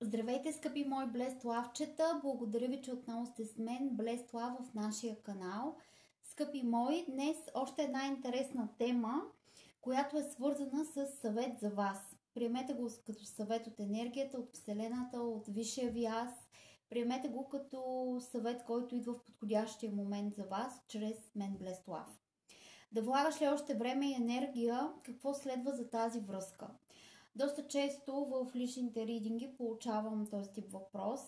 Здравейте, скъпи мои блестлавчета! Благодаря ви, че отново сте с мен, Блестлав в нашия канал. Скъпи мои, днес още една интересна тема, която е свързана с съвет за вас. Приемете го като съвет от енергията, от Вселената, от Висшия ви аз. Приемете го като съвет, който идва в подходящия момент за вас, чрез мен Блестлав. Да влагаш ли още време и енергия, какво следва за тази връзка? Доста често в личните ридинги получавам този тип въпрос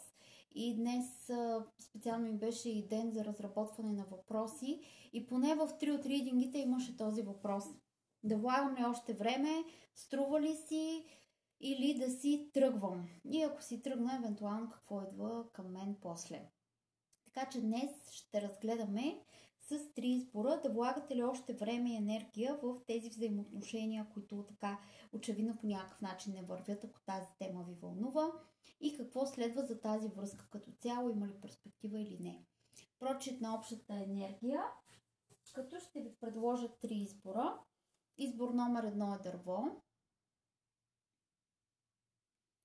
и днес специално ми беше и ден за разработване на въпроси и поне в три от ридингите имаше този въпрос. Да влагам ли още време, струва ли си или да си тръгвам. И ако си тръгна, евентуално какво идва към мен после. Така че днес ще разгледаме с три избора да влагате ли още време и енергия в тези взаимоотношения, които така очевидно по някакъв начин не вървят, ако тази тема ви вълнува и какво следва за тази връзка като цяло, има ли перспектива или не. Прочит на общата енергия, като ще ви предложа три избора. Избор номер едно е дърво.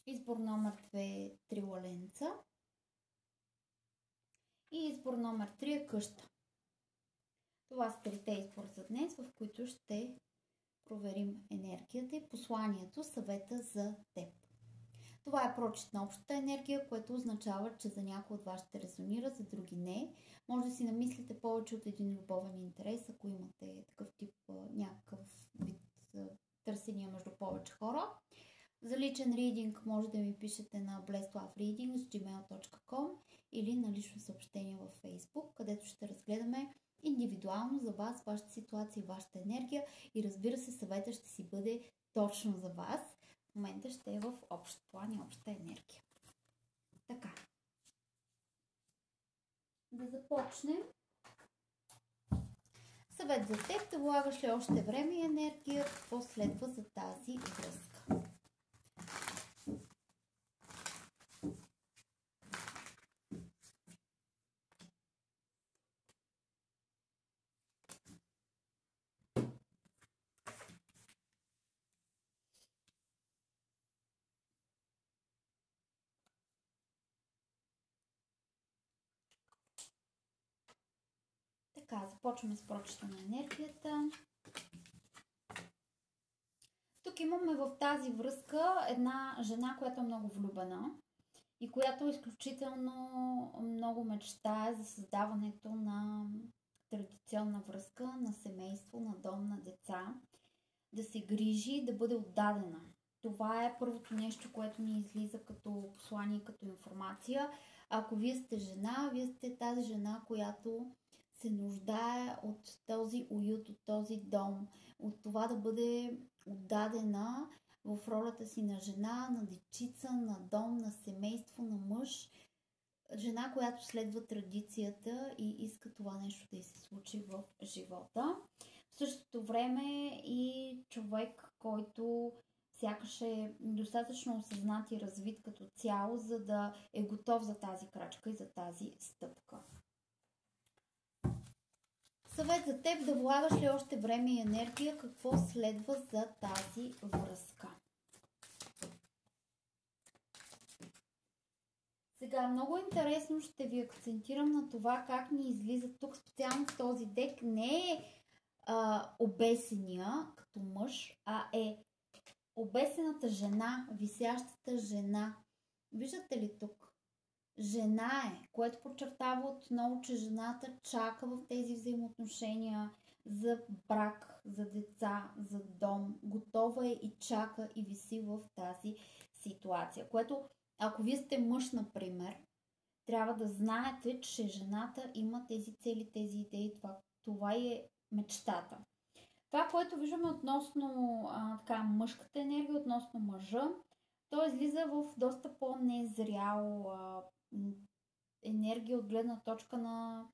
Избор номер две е три лаленца. И избор номер 3 е къща. Това са трите избора за днес, в които ще проверим енергията и посланието, съвета за теб. Това е прочит на общата енергия, което означава, че за някои от вас ще резонира, за други не. Може да си намислите повече от един любовен интерес, ако имате такъв тип някакъв вид търсения между повече хора. За личен ридинг може да ми пишете на blessedlovereading.gmail.com или на лично съобщение във Facebook, където ще разгледаме индивидуално за вас, вашата ситуация и вашата енергия и разбира се, съвета ще си бъде точно за вас. В момента ще е в общ план и обща енергия. Така. Да започнем. Съвет за теб, да влагаш ли още време и енергия, какво следва за тази връзка. Така, започваме с прочета на енергията. Тук имаме в тази връзка една жена, която е много влюбена и която изключително много мечтае за създаването на традиционна връзка, на семейство, на дом, на деца, да се грижи, да бъде отдадена. Това е първото нещо, което ни излиза като послание, като информация. Ако вие сте жена, вие сте тази жена, която се нуждае от този уют, от този дом, от това да бъде отдадена в ролята си на жена, на дечица, на дом, на семейство, на мъж. Жена, която следва традицията и иска това нещо да й се случи в живота. В същото време и човек, който сякаш е достатъчно осъзнат и развит като цяло, за да е готов за тази крачка и за тази стъпка. Съвет за теб да влагаш ли още време и енергия, какво следва за тази връзка. Сега много интересно ще ви акцентирам на това как ни излиза тук специално в този дек. Не е а, обесения като мъж, а е обесената жена, висящата жена. Виждате ли тук? Жена е, което подчертава отново, че жената чака в тези взаимоотношения за брак, за деца, за дом. Готова е и чака и виси в тази ситуация. Което, ако вие сте мъж, например, трябва да знаете, че жената има тези цели, тези идеи. Това, това е мечтата. Това, което виждаме относно а, така, мъжката енергия, относно мъжа, той излиза в доста по-незрял а, енергия от гледна точка на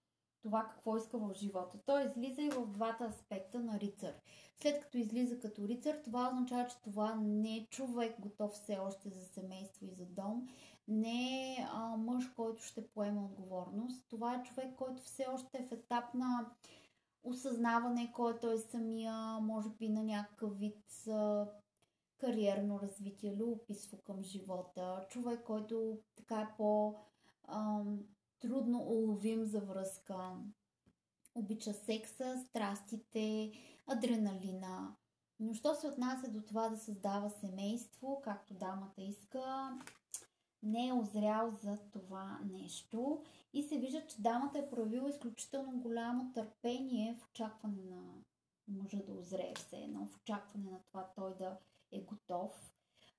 това какво иска в живота. Той излиза и в двата аспекта на рицар. След като излиза като рицар, това означава, че това не е човек готов все още за семейство и за дом, не е а, мъж, който ще поема отговорност. Това е човек, който все още е в етап на осъзнаване кой е той самия, може би на някакъв вид а, кариерно развитие, любопитство към живота, човек, който така е по ам, трудно уловим за връзка, обича секса, страстите, адреналина. Но що се отнася до това да създава семейство, както дамата иска, не е озрял за това нещо. И се вижда, че дамата е проявила изключително голямо търпение в очакване на мъжа да озрее все едно, в очакване на това той да е готов.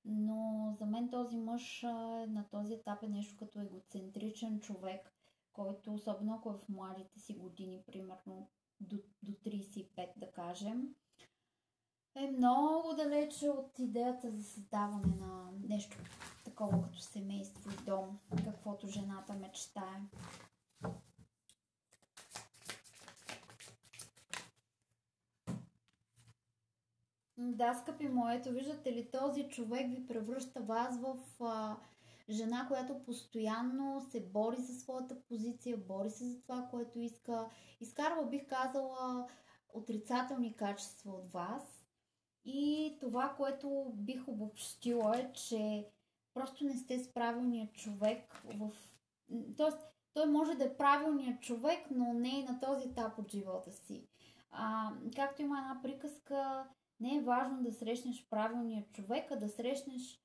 Но за мен този мъж на този етап е нещо като егоцентричен човек, който, особено ако е в младите си години, примерно до, до 35 да кажем, е много далече от идеята за създаване на нещо такова като семейство и дом, каквото жената мечтае. Да, скъпи моето, виждате ли, този човек ви превръща вас в а, жена, която постоянно се бори за своята позиция, бори се за това, което иска. Изкарва, бих казала, отрицателни качества от вас. И това, което бих обобщила е, че просто не сте с правилния човек в... Тоест, той може да е правилният човек, но не и на този етап от живота си. А, както има една приказка, не е важно да срещнеш правилния човек, а да срещнеш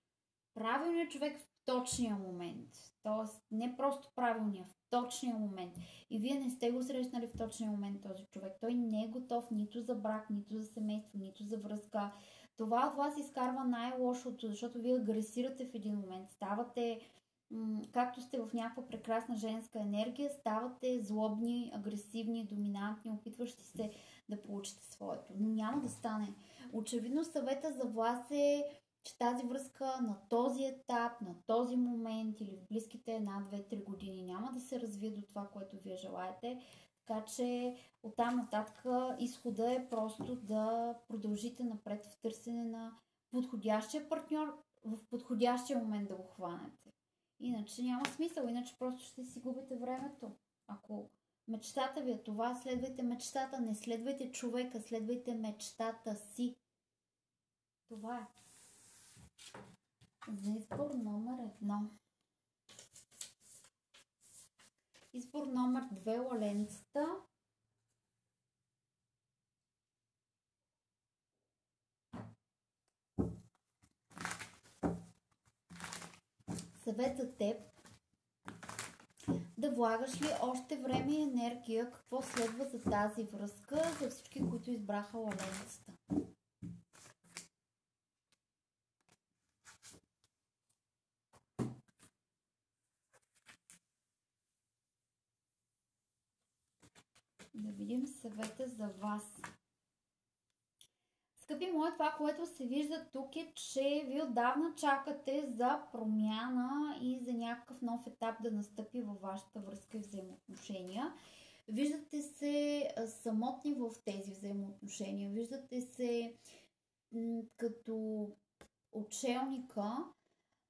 правилния човек в точния момент. Тоест, не просто правилния, в точния момент. И вие не сте го срещнали в точния момент този човек. Той не е готов нито за брак, нито за семейство, нито за връзка. Това от вас изкарва най-лошото, защото вие агресирате в един момент. Ставате, както сте в някаква прекрасна женска енергия, ставате злобни, агресивни, доминантни, опитващи се да получите своето. Но няма да стане. Очевидно съвета за вас е, че тази връзка на този етап, на този момент или в близките една, две, три години няма да се развие до това, което вие желаете. Така че оттам нататък изхода е просто да продължите напред в търсене на подходящия партньор в подходящия момент да го хванете. Иначе няма смисъл, иначе просто ще си губите времето. Ако мечтата ви е това, следвайте мечтата, не следвайте човека, следвайте мечтата си. Това е. За избор номер едно. Избор номер две лаленцата. Съвет за теб. Да влагаш ли още време и енергия? Какво следва за тази връзка за всички, които избраха лаленцата? Да видим съвета за вас. Скъпи мои, това, което се вижда тук е, че ви отдавна чакате за промяна и за някакъв нов етап да настъпи във вашата връзка и взаимоотношения. Виждате се самотни в тези взаимоотношения. Виждате се като отшелника,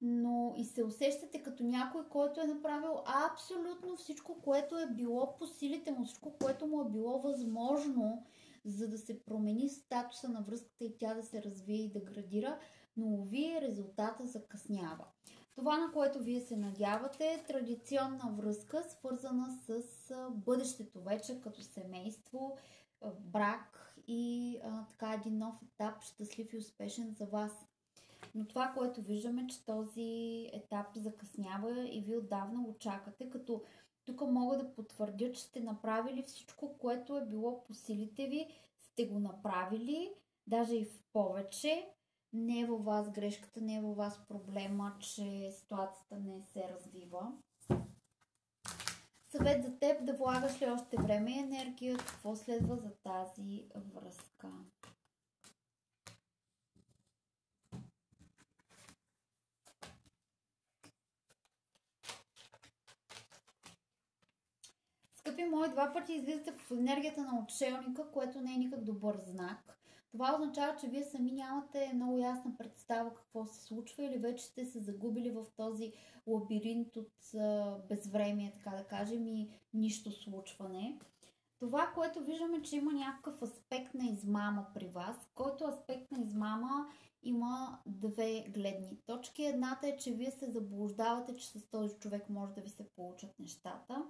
но и се усещате като някой, който е направил абсолютно всичко, което е било по силите му, всичко, което му е било възможно, за да се промени статуса на връзката и тя да се развие и да градира, но вие резултата закъснява. Това, на което вие се надявате, е традиционна връзка, свързана с бъдещето вече като семейство, брак и а, така един нов етап, щастлив и успешен за вас. Но това, което виждаме, че този етап закъснява и вие отдавна го чакате, като тук мога да потвърдя, че сте направили всичко, което е било по силите ви, сте го направили, даже и в повече. Не е във вас грешката, не е във вас проблема, че ситуацията не се развива. Съвет за теб да влагаш ли още време и енергия, какво следва за тази връзка. Скъпи мои, два пъти излизате в енергията на отшелника, което не е никак добър знак. Това означава, че вие сами нямате много ясна представа какво се случва или вече сте се загубили в този лабиринт от безвремие, така да кажем, и нищо случване. Това, което виждаме, че има някакъв аспект на измама при вас, който аспект на измама има две гледни точки. Едната е, че вие се заблуждавате, че с този човек може да ви се получат нещата.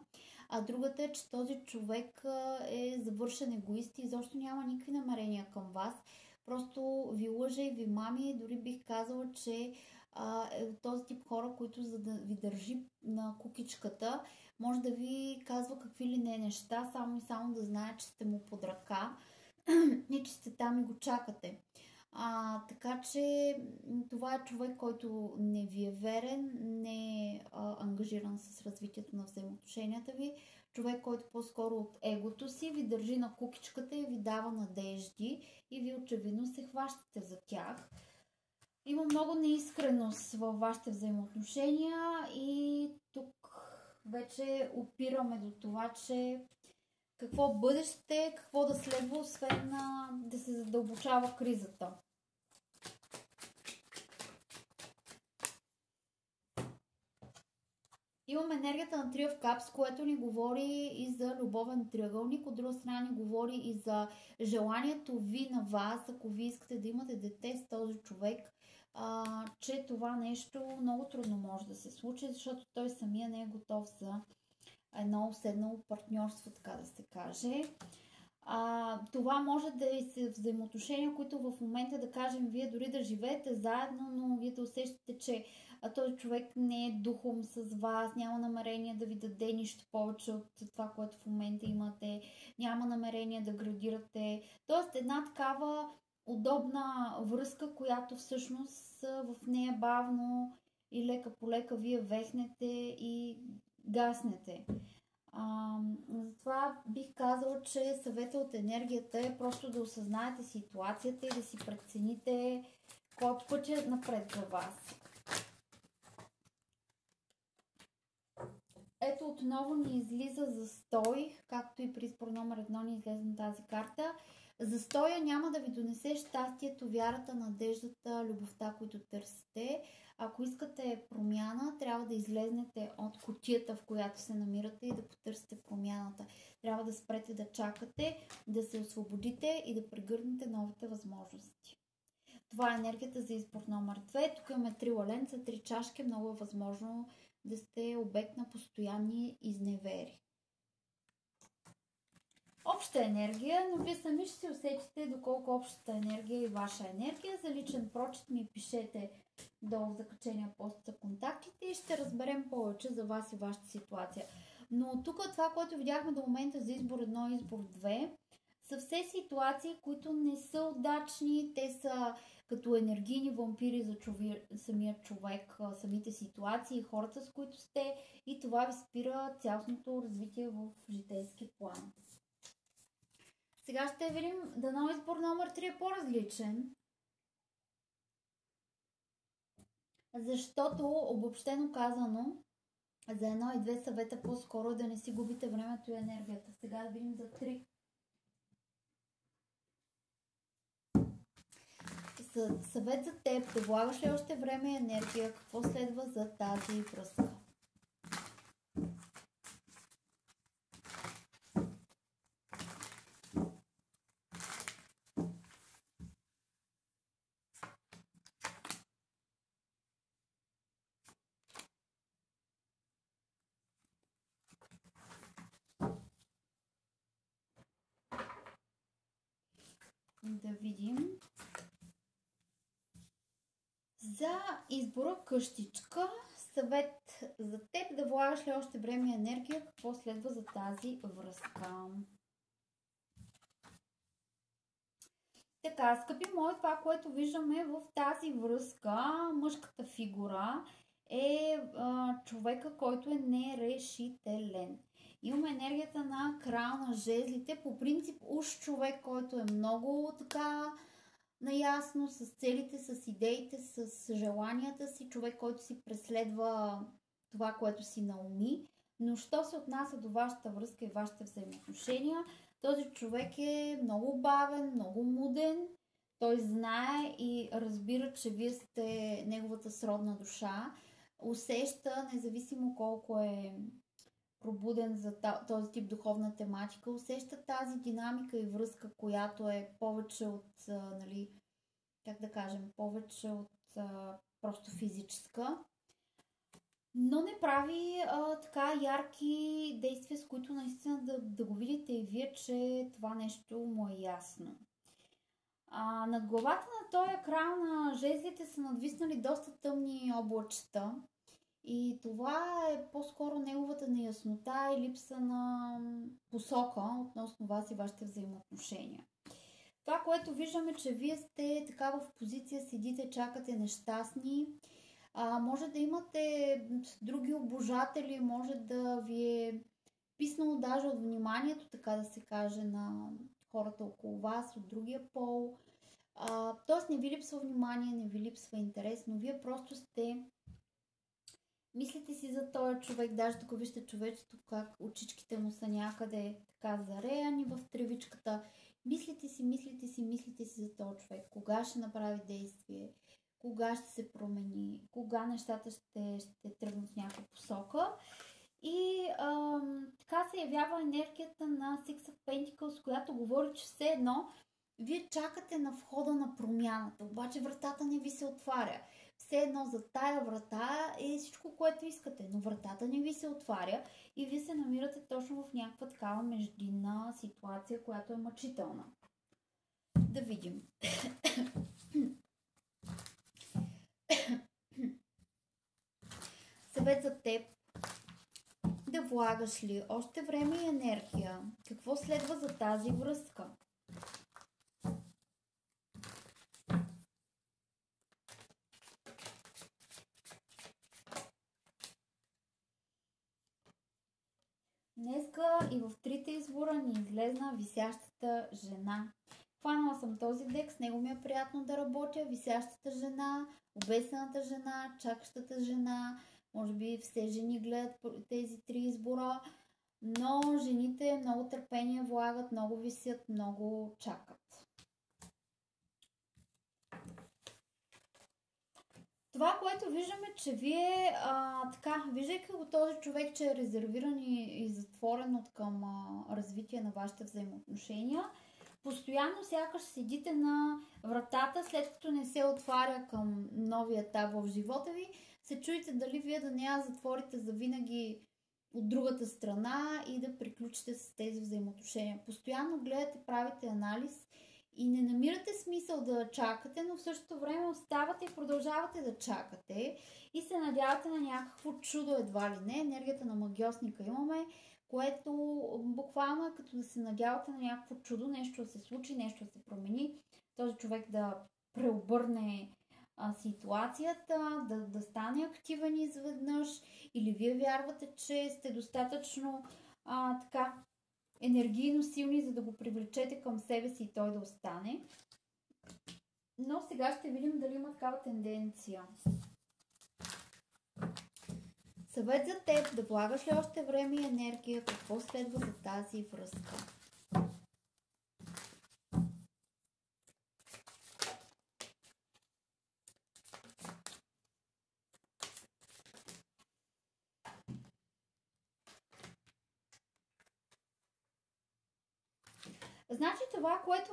А другата е, че този човек е завършен егоист и изобщо няма никакви намерения към вас. Просто ви лъже и ви мами. Дори бих казала, че а, е този тип хора, които за да ви държи на кукичката, може да ви казва какви ли не неща, само и само да знае, че сте му под ръка и че сте там и го чакате. А, така че това е човек, който не ви е верен, не е а, ангажиран с развитието на взаимоотношенията ви. Човек, който по-скоро от егото си ви държи на кукичката и ви дава надежди и ви очевидно се хващате за тях. Има много неискреност във вашите взаимоотношения и тук вече опираме до това, че какво бъдеще, какво да следва, освен на да се задълбочава кризата. Имам енергията на Трио в Капс, което ни говори и за любовен триъгълник, от друга страна ни говори и за желанието ви на вас, ако ви искате да имате дете с този човек, а, че това нещо много трудно може да се случи, защото той самия не е готов за едно уседнало партньорство, така да се каже. А, това може да е се взаимоотношения, които в момента, да кажем, вие дори да живеете заедно, но вие да усещате, че а този човек не е духом с вас, няма намерение да ви даде нищо повече от това, което в момента имате, няма намерение да градирате. Тоест една такава удобна връзка, която всъщност в нея бавно и лека по лека вие вехнете и гаснете. А, затова бих казала, че съвета от енергията е просто да осъзнаете ситуацията и да си прецените кой път е напред за вас. Ето отново ни излиза застой, както и при избор номер едно ни излезе на тази карта. Застоя няма да ви донесе щастието, вярата, надеждата, любовта, които търсите. Ако искате промяна, трябва да излезнете от котията, в която се намирате и да потърсите промяната. Трябва да спрете да чакате, да се освободите и да прегърнете новите възможности. Това е енергията за избор номер 2. Тук имаме три лаленца, три чашки. Много е възможно да сте обект на постоянни изневери. Обща енергия, но вие сами ще си усетите доколко общата енергия е ваша енергия. За личен прочит ми пишете долу в закачения пост за контактите и ще разберем повече за вас и вашата ситуация. Но тук това, което видяхме до момента за избор 1 и избор 2, са все ситуации, които не са удачни. Те са като енергийни вампири за чови, самия човек, самите ситуации, хората с които сте и това ви спира цялостното развитие в житейски план. Сега ще видим дано избор номер 3 е по-различен. Защото, обобщено казано, за едно и две съвета по-скоро е да не си губите времето и енергията. Сега да видим за три. Съвет за теб, да влагаш ли още време и енергия, какво следва за тази връзка? да видим за избора къщичка. Съвет за теб да влагаш ли още време и енергия, какво следва за тази връзка. Така, скъпи мои, това, което виждаме в тази връзка, мъжката фигура е а, човека, който е нерешителен. Имаме енергията на крал на жезлите. По принцип, уж човек, който е много така наясно с целите, с идеите, с желанията си, човек, който си преследва това, което си науми. Но що се отнася до вашата връзка и вашите взаимоотношения, този човек е много бавен, много муден. Той знае и разбира, че вие сте неговата сродна душа. Усеща, независимо колко е пробуден за този тип духовна тематика, усеща тази динамика и връзка, която е повече от нали, как да кажем, повече от просто физическа. Но не прави а, така ярки действия, с които наистина да, да го видите и вие, че това нещо му е ясно. А, над главата на този екран на жезлите са надвиснали доста тъмни облачета. И това е по-скоро неговата неяснота и липса на посока относно вас и вашите взаимоотношения. Това, което виждаме, че вие сте така в позиция, седите, чакате нещастни. А, може да имате други обожатели, може да ви е писнало даже от вниманието, така да се каже, на хората около вас, от другия пол. Тоест не ви липсва внимание, не ви липсва интерес, но вие просто сте мислите си за този човек, даже тук вижте човечето, как очичките му са някъде така зареяни в тревичката. Мислите си, мислите си, мислите си за този човек. Кога ще направи действие, кога ще се промени, кога нещата ще, ще тръгнат в някаква посока. И ам, така се явява енергията на Six of Pentacles, която говори, че все едно вие чакате на входа на промяната, обаче вратата не ви се отваря. Все едно за тая врата е всичко, което искате, но вратата не ви се отваря и вие се намирате точно в някаква такава междинна ситуация, която е мъчителна. Да видим. Съвет за теб. Да влагаш ли още време и енергия? Какво следва за тази връзка? Днеска и в трите избора излезна висящата жена. Хванала съм този дек, с него ми е приятно да работя. Висящата жена, обесената жена, чакащата жена. Може би все жени гледат тези три избора. Но жените много търпение влагат, много висят, много чакат. Това, което виждаме, че вие, а, така, виждайки го този човек, че е резервиран и, и затворен от към а, развитие на вашите взаимоотношения, постоянно сякаш седите на вратата, след като не се отваря към новия етап в живота ви, се чуете дали вие да не я затворите за винаги от другата страна и да приключите с тези взаимоотношения. Постоянно гледате, правите анализ и не намирате смисъл да чакате, но в същото време оставате и продължавате да чакате. И се надявате на някакво чудо едва ли не. Енергията на магиосника имаме, което буквално е като да се надявате на някакво чудо, нещо да се случи, нещо да се промени, този човек да преобърне а, ситуацията, да, да стане активен изведнъж. Или вие вярвате, че сте достатъчно а, така енергийно силни, за да го привлечете към себе си и той да остане. Но сега ще видим дали има такава тенденция. Съвет за теб да влагаш ли още време и енергия, какво следва за тази връзка?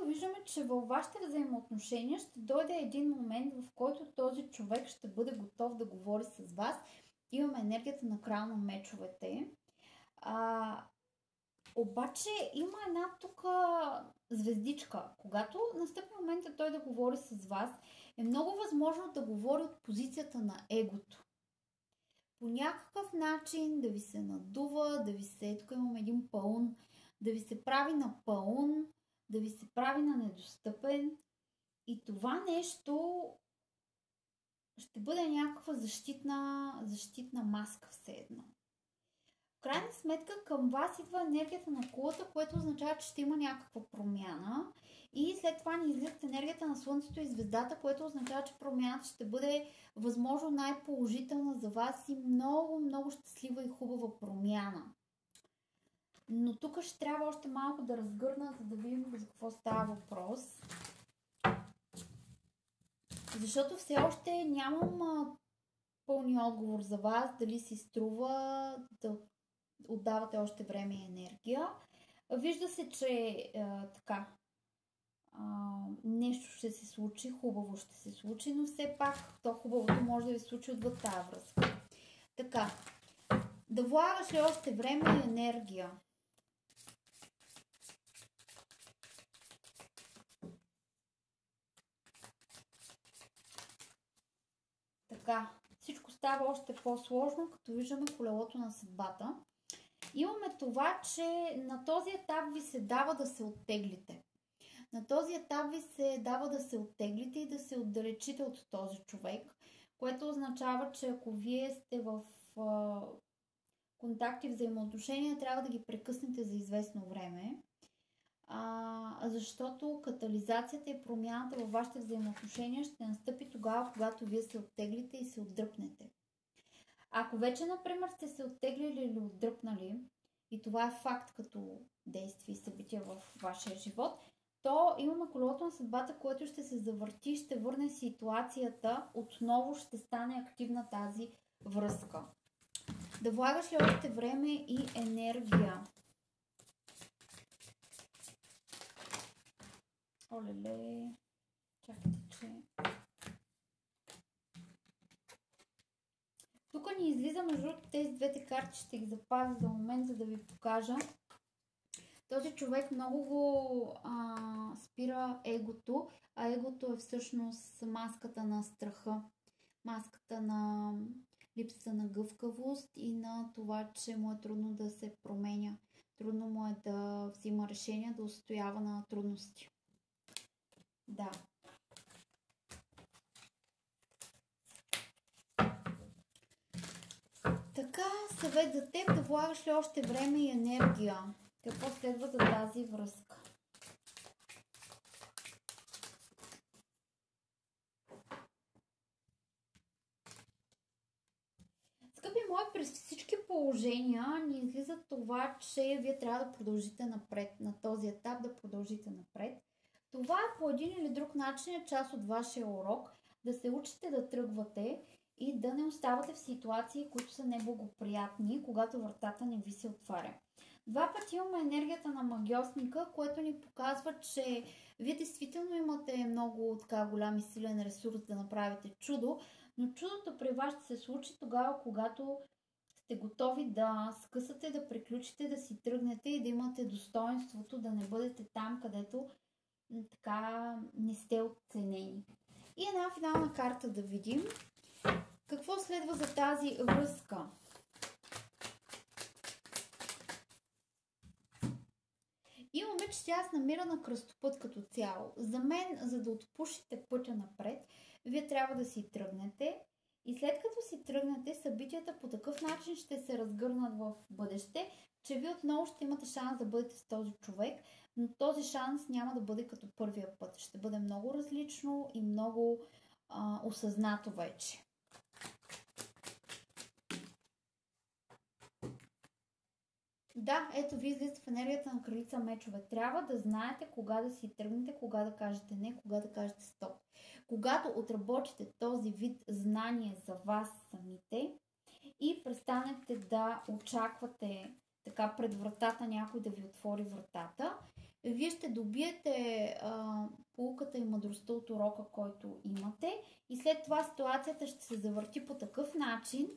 Което виждаме, че във вашите взаимоотношения ще дойде един момент, в който този човек ще бъде готов да говори с вас. Имаме енергията на края на мечовете. А, обаче има една тук звездичка. Когато настъпи момента той да говори с вас, е много възможно да говори от позицията на егото. По някакъв начин да ви се надува, да ви се... Тук имам един пълн да ви се прави на пълн, да ви се прави на недостъпен. И това нещо ще бъде някаква защитна, защитна маска все едно. В крайна сметка към вас идва енергията на кулата, което означава, че ще има някаква промяна. И след това ни излизат енергията на Слънцето и звездата, което означава, че промяната ще бъде възможно най-положителна за вас и много, много щастлива и хубава промяна. Но тук ще трябва още малко да разгърна, за да видим за какво става въпрос. Защото все още нямам пълния отговор за вас, дали си струва да отдавате още време и енергия. Вижда се, че а, така а, нещо ще се случи, хубаво ще се случи, но все пак то хубавото може да ви случи отвъд тази връзка. Така, да влагаш ли още време и енергия? Така, всичко става още по-сложно, като виждаме колелото на съдбата. Имаме това, че на този етап ви се дава да се оттеглите. На този етап ви се дава да се оттеглите и да се отдалечите от този човек, което означава, че ако вие сте в контакти, взаимоотношения, трябва да ги прекъснете за известно време, а, защото катализацията и промяната във вашите взаимоотношения ще настъпи тогава, когато вие се оттеглите и се отдръпнете. Ако вече, например, сте се оттеглили или отдръпнали, и това е факт като действие и събития в вашия живот, то имаме колелото на съдбата, което ще се завърти, ще върне ситуацията, отново ще стане активна тази връзка. Да влагаш ли още време и енергия? Олеле, чакайте, че... Тук ни излиза между тези двете карти, ще ги запазя за момент, за да ви покажа. Този човек много го а, спира егото, а егото е всъщност маската на страха, маската на липсата на гъвкавост и на това, че му е трудно да се променя. Трудно му е да взима решения, да устоява на трудности. Да. Така, съвет за теб да влагаш ли още време и енергия. Какво следва за тази връзка? Скъпи мои, през всички положения ни излиза това, че вие трябва да продължите напред. На този етап да продължите напред. Това по един или друг начин е част от вашия урок. Да се учите да тръгвате и да не оставате в ситуации, които са неблагоприятни, когато вратата не ви се отваря. Два пъти имаме енергията на магиосника, което ни показва, че вие действително имате много така голям и силен ресурс да направите чудо, но чудото при вас ще се случи тогава, когато сте готови да скъсате, да приключите, да си тръгнете и да имате достоинството да не бъдете там, където така не сте оценени. И една финална карта да видим. Какво следва за тази връзка? Имаме, че тя се намира на кръстопът като цяло. За мен, за да отпушите пътя напред, вие трябва да си тръгнете и след като си тръгнете, събитията по такъв начин ще се разгърнат в бъдеще, че вие отново ще имате шанс да бъдете с този човек, но този шанс няма да бъде като първия път. Ще бъде много различно и много а, осъзнато вече. Да, ето ви излизате в енергията на кралица мечове. Трябва да знаете кога да си тръгнете, кога да кажете не, кога да кажете стоп. Когато отработите този вид знание за вас самите и престанете да очаквате така пред вратата някой да ви отвори вратата, вие ще добиете а, полуката и мъдростта от урока, който имате. И след това ситуацията ще се завърти по такъв начин,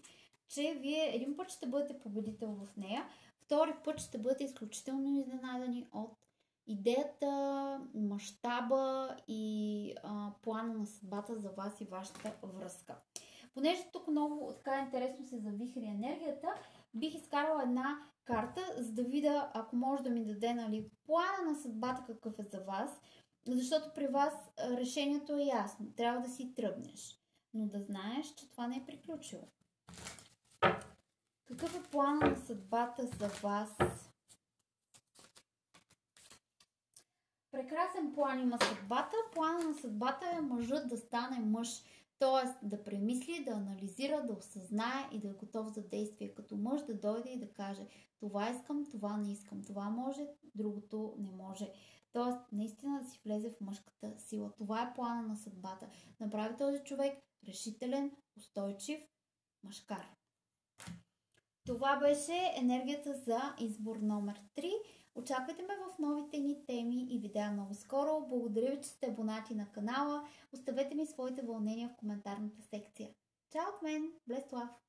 че вие един път ще бъдете победител в нея, втори път ще бъдете изключително изненадани от идеята, мащаба и а, плана на съдбата за вас и вашата връзка. Понеже тук много така интересно се завихри енергията, бих изкарала една карта, за да видя, ако може да ми даде нали, плана на съдбата какъв е за вас, защото при вас решението е ясно. Трябва да си тръгнеш. Но да знаеш, че това не е приключило. Какъв е плана на съдбата за вас? Прекрасен план има съдбата. Плана на съдбата е мъжът да стане мъж. Т.е. да премисли, да анализира, да осъзнае и да е готов за действие. Като мъж да дойде и да каже това искам, това не искам, това може, другото не може. Тоест, наистина да си влезе в мъжката сила. Това е плана на съдбата. Направи този човек решителен, устойчив, мъжкар. Това беше енергията за избор номер 3. Очаквайте ме в новите ни теми и видеа много скоро. Благодаря ви, че сте абонати на канала. Оставете ми своите вълнения в коментарната секция. Чао от мен! Блест лав!